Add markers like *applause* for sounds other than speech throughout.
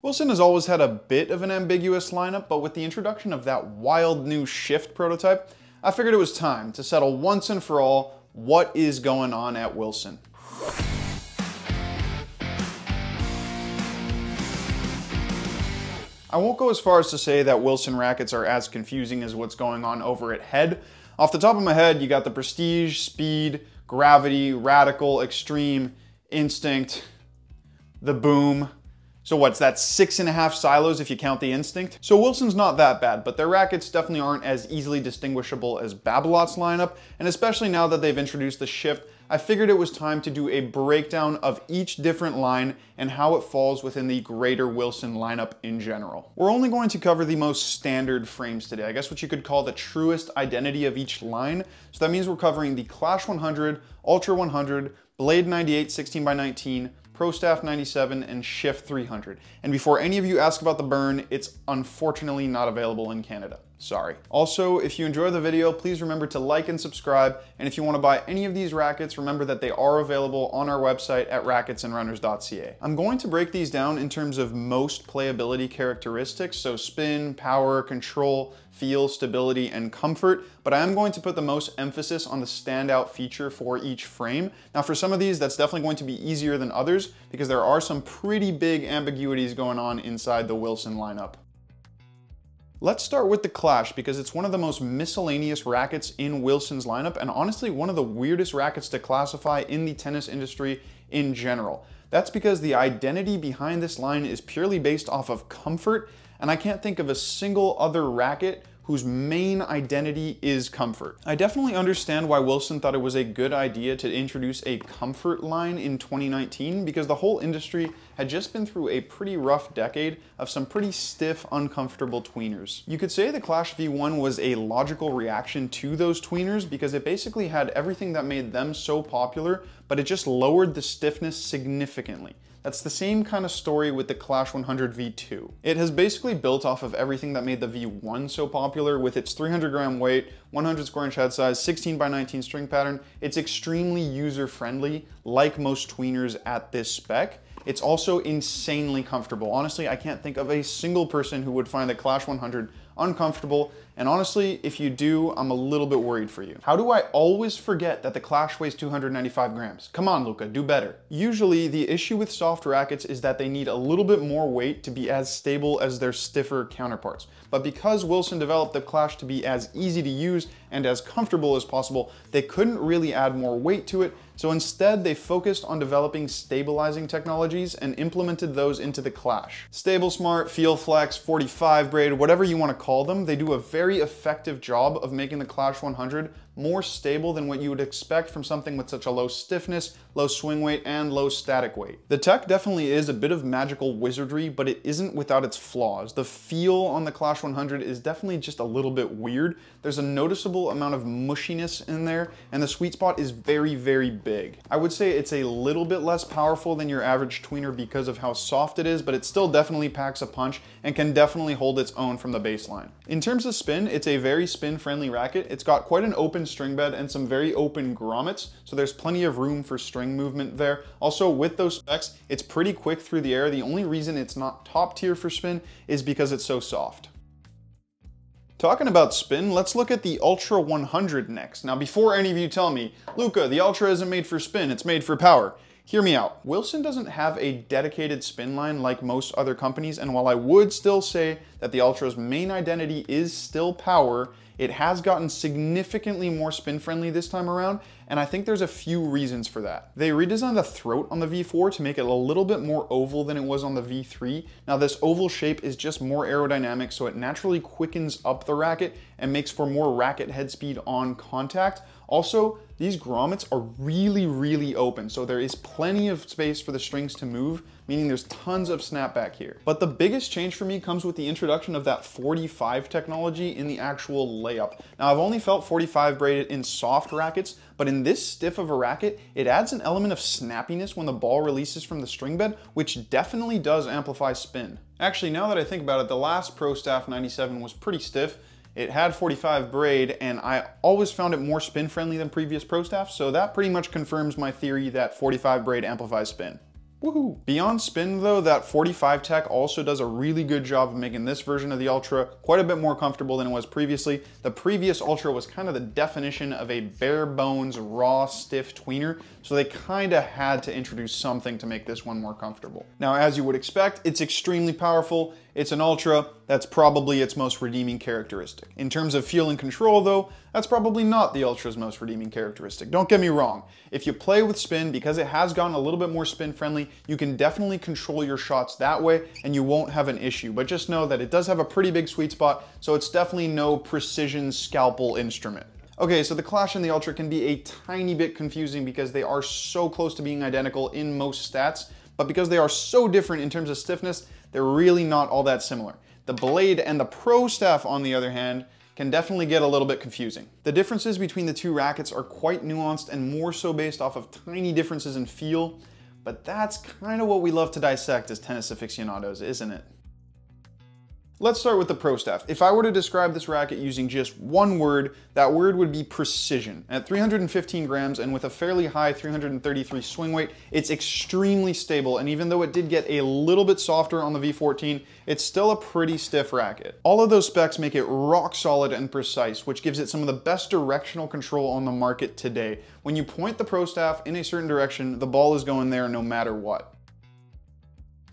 Wilson has always had a bit of an ambiguous lineup, but with the introduction of that wild new Shift prototype, I figured it was time to settle once and for all what is going on at Wilson. I won't go as far as to say that Wilson rackets are as confusing as what's going on over at Head. Off the top of my head, you got the Prestige, Speed, Gravity, Radical, Extreme, Instinct, the Boom, so what's that, six and a half silos if you count the Instinct? So Wilson's not that bad, but their rackets definitely aren't as easily distinguishable as Babolat's lineup, and especially now that they've introduced the Shift, I figured it was time to do a breakdown of each different line and how it falls within the greater Wilson lineup in general. We're only going to cover the most standard frames today, I guess what you could call the truest identity of each line. So that means we're covering the Clash 100, Ultra 100, Blade 98 16 by 19, ProStaff 97, and Shift 300. And before any of you ask about the burn, it's unfortunately not available in Canada. Sorry. Also, if you enjoy the video, please remember to like and subscribe. And if you want to buy any of these rackets, remember that they are available on our website at racketsandrunners.ca. I'm going to break these down in terms of most playability characteristics, so spin, power, control, feel, stability, and comfort, but I am going to put the most emphasis on the standout feature for each frame. Now for some of these, that's definitely going to be easier than others because there are some pretty big ambiguities going on inside the Wilson lineup. Let's start with the Clash because it's one of the most miscellaneous rackets in Wilson's lineup and honestly one of the weirdest rackets to classify in the tennis industry in general. That's because the identity behind this line is purely based off of comfort and I can't think of a single other racket whose main identity is comfort. I definitely understand why Wilson thought it was a good idea to introduce a comfort line in 2019 because the whole industry had just been through a pretty rough decade of some pretty stiff, uncomfortable tweeners. You could say the Clash V1 was a logical reaction to those tweeners because it basically had everything that made them so popular, but it just lowered the stiffness significantly. That's the same kind of story with the Clash 100 V2. It has basically built off of everything that made the V1 so popular with its 300 gram weight, 100 square inch head size, 16 by 19 string pattern. It's extremely user friendly, like most tweeners at this spec. It's also insanely comfortable. Honestly, I can't think of a single person who would find the Clash 100 uncomfortable, and honestly, if you do, I'm a little bit worried for you. How do I always forget that the Clash weighs 295 grams? Come on, Luca, do better. Usually, the issue with soft rackets is that they need a little bit more weight to be as stable as their stiffer counterparts. But because Wilson developed the Clash to be as easy to use and as comfortable as possible, they couldn't really add more weight to it, so instead they focused on developing stabilizing technologies and implemented those into the Clash. Stable Smart, Feel Flex, 45 braid, whatever you want to call them, they do a very effective job of making the Clash 100 more stable than what you would expect from something with such a low stiffness, low swing weight, and low static weight. The tech definitely is a bit of magical wizardry, but it isn't without its flaws. The feel on the Clash 100 is definitely just a little bit weird. There's a noticeable amount of mushiness in there, and the sweet spot is very, very big. I would say it's a little bit less powerful than your average tweener because of how soft it is, but it still definitely packs a punch and can definitely hold its own from the baseline. In terms of spin, it's a very spin-friendly racket. It's got quite an open string bed and some very open grommets, so there's plenty of room for string movement there. Also, with those specs, it's pretty quick through the air. The only reason it's not top tier for spin is because it's so soft. Talking about spin, let's look at the Ultra 100 next. Now before any of you tell me, Luca, the Ultra isn't made for spin, it's made for power. Hear me out. Wilson doesn't have a dedicated spin line like most other companies, and while I would still say that the Ultra's main identity is still power, it has gotten significantly more spin friendly this time around, and I think there's a few reasons for that. They redesigned the throat on the V4 to make it a little bit more oval than it was on the V3. Now this oval shape is just more aerodynamic, so it naturally quickens up the racket and makes for more racket head speed on contact. Also, these grommets are really, really open, so there is plenty of space for the strings to move, meaning there's tons of snapback here. But the biggest change for me comes with the introduction of that 45 technology in the actual layup. Now I've only felt 45 braided in soft rackets, but in this stiff of a racket, it adds an element of snappiness when the ball releases from the string bed, which definitely does amplify spin. Actually, now that I think about it, the last Pro Staff 97 was pretty stiff, it had 45 braid and I always found it more spin friendly than previous Pro Staff, so that pretty much confirms my theory that 45 braid amplifies spin. Woohoo! Beyond spin though, that 45 tech also does a really good job of making this version of the Ultra quite a bit more comfortable than it was previously. The previous Ultra was kind of the definition of a bare bones, raw, stiff tweener, so they kind of had to introduce something to make this one more comfortable. Now, as you would expect, it's extremely powerful. It's an Ultra, that's probably its most redeeming characteristic. In terms of feel and control though, that's probably not the Ultra's most redeeming characteristic. Don't get me wrong. If you play with spin, because it has gotten a little bit more spin friendly, you can definitely control your shots that way and you won't have an issue. But just know that it does have a pretty big sweet spot, so it's definitely no precision scalpel instrument. Okay, so the Clash and the Ultra can be a tiny bit confusing because they are so close to being identical in most stats, but because they are so different in terms of stiffness, they're really not all that similar. The Blade and the Pro Staff, on the other hand, can definitely get a little bit confusing. The differences between the two rackets are quite nuanced and more so based off of tiny differences in feel, but that's kind of what we love to dissect as tennis aficionados, isn't it? Let's start with the Pro Staff. If I were to describe this racket using just one word, that word would be precision. At 315 grams and with a fairly high 333 swing weight, it's extremely stable, and even though it did get a little bit softer on the V14, it's still a pretty stiff racket. All of those specs make it rock solid and precise, which gives it some of the best directional control on the market today. When you point the Pro Staff in a certain direction, the ball is going there no matter what.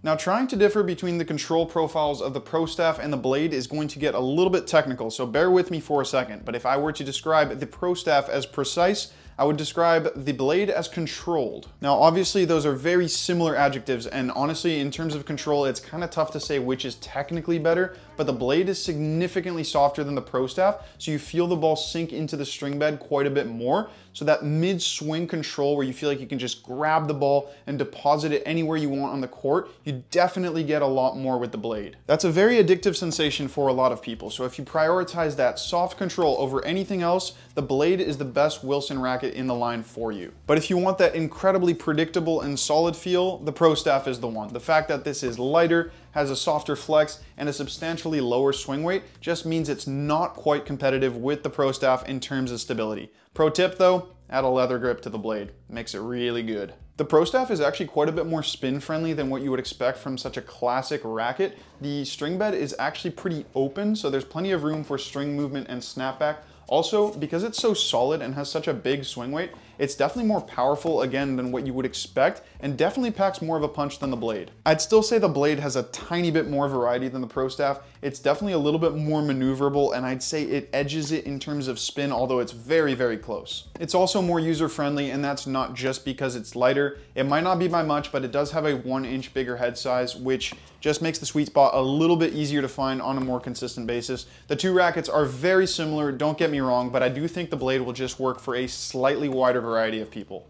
Now trying to differ between the control profiles of the Pro Staff and the Blade is going to get a little bit technical, so bear with me for a second. But if I were to describe the Pro Staff as precise, I would describe the blade as controlled. Now, obviously those are very similar adjectives, and honestly, in terms of control, it's kind of tough to say which is technically better, but the blade is significantly softer than the Pro Staff, so you feel the ball sink into the string bed quite a bit more. So that mid-swing control where you feel like you can just grab the ball and deposit it anywhere you want on the court, you definitely get a lot more with the blade. That's a very addictive sensation for a lot of people, so if you prioritize that soft control over anything else, the blade is the best Wilson racket in the line for you. But if you want that incredibly predictable and solid feel, the Pro Staff is the one. The fact that this is lighter, has a softer flex, and a substantially lower swing weight just means it's not quite competitive with the Pro Staff in terms of stability. Pro tip though, add a leather grip to the blade. Makes it really good. The Pro Staff is actually quite a bit more spin friendly than what you would expect from such a classic racket. The string bed is actually pretty open, so there's plenty of room for string movement and snapback, also, because it's so solid and has such a big swing weight, it's definitely more powerful again than what you would expect and definitely packs more of a punch than the Blade. I'd still say the Blade has a tiny bit more variety than the Pro Staff. It's definitely a little bit more maneuverable and I'd say it edges it in terms of spin, although it's very, very close. It's also more user-friendly and that's not just because it's lighter. It might not be by much, but it does have a one inch bigger head size, which just makes the sweet spot a little bit easier to find on a more consistent basis. The two rackets are very similar, don't get me wrong, but I do think the Blade will just work for a slightly wider variety of people.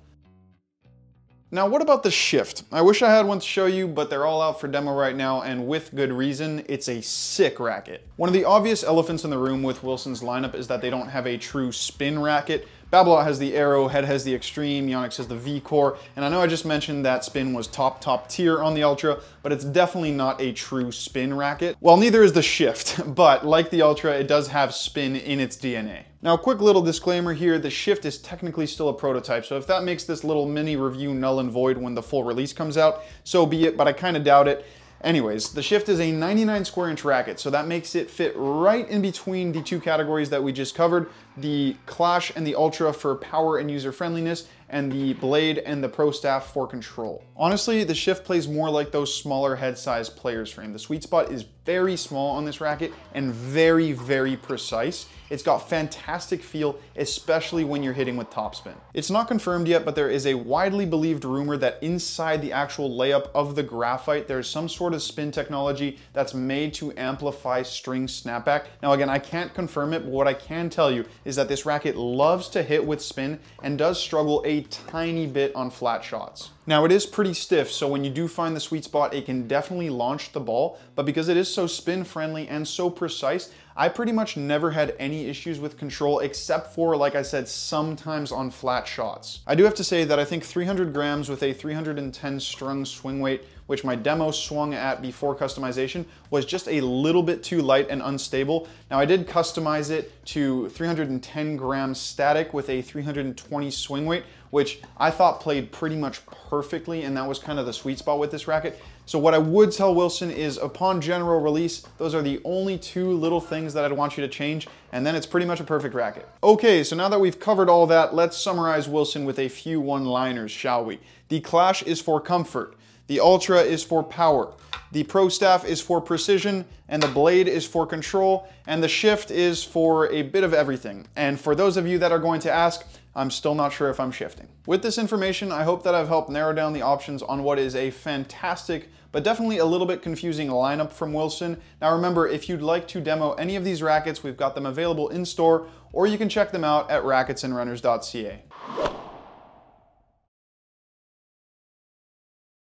Now what about the Shift? I wish I had one to show you, but they're all out for demo right now, and with good reason, it's a sick racket. One of the obvious elephants in the room with Wilson's lineup is that they don't have a true spin racket, Babolat has the Aero, Head has the Extreme, Yonex has the V-Core, and I know I just mentioned that spin was top, top tier on the Ultra, but it's definitely not a true spin racket. Well, neither is the Shift, *laughs* but like the Ultra, it does have spin in its DNA. Now, a quick little disclaimer here, the Shift is technically still a prototype, so if that makes this little mini review null and void when the full release comes out, so be it, but I kind of doubt it. Anyways, the Shift is a 99 square inch racket, so that makes it fit right in between the two categories that we just covered, the Clash and the Ultra for power and user friendliness, and the Blade and the Pro Staff for control. Honestly, the Shift plays more like those smaller head size players frame. The sweet spot is very small on this racket and very, very precise. It's got fantastic feel, especially when you're hitting with topspin. It's not confirmed yet, but there is a widely believed rumor that inside the actual layup of the graphite, there's some sort of spin technology that's made to amplify string snapback. Now again, I can't confirm it, but what I can tell you is that this racket loves to hit with spin and does struggle a tiny bit on flat shots. Now it is pretty stiff, so when you do find the sweet spot, it can definitely launch the ball, but because it is so spin friendly and so precise, I pretty much never had any issues with control except for, like I said, sometimes on flat shots. I do have to say that I think 300 grams with a 310 strung swing weight which my demo swung at before customization, was just a little bit too light and unstable. Now I did customize it to 310 grams static with a 320 swing weight, which I thought played pretty much perfectly, and that was kind of the sweet spot with this racket. So what I would tell Wilson is upon general release, those are the only two little things that I'd want you to change, and then it's pretty much a perfect racket. Okay, so now that we've covered all that, let's summarize Wilson with a few one-liners, shall we? The Clash is for comfort. The Ultra is for power. The Pro Staff is for precision, and the Blade is for control, and the Shift is for a bit of everything. And for those of you that are going to ask, I'm still not sure if I'm shifting. With this information, I hope that I've helped narrow down the options on what is a fantastic, but definitely a little bit confusing lineup from Wilson. Now remember, if you'd like to demo any of these rackets, we've got them available in store, or you can check them out at racketsandrunners.ca.